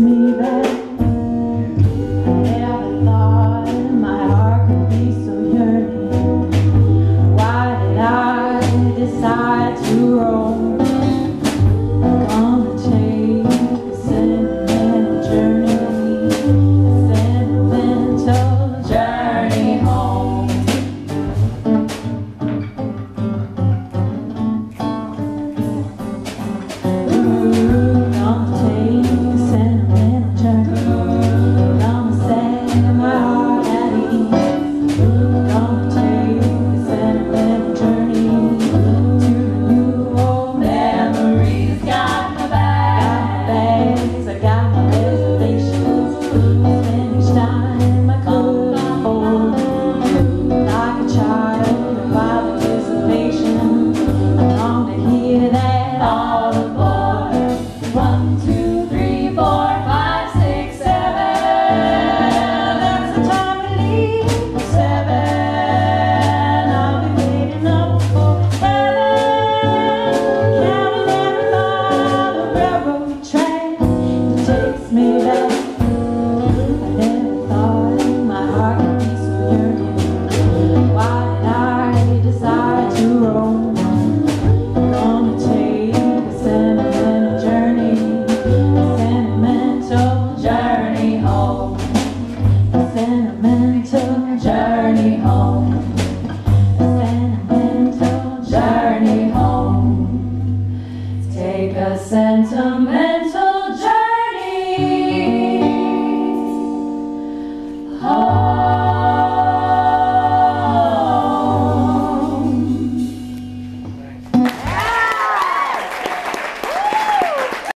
me a sentiment.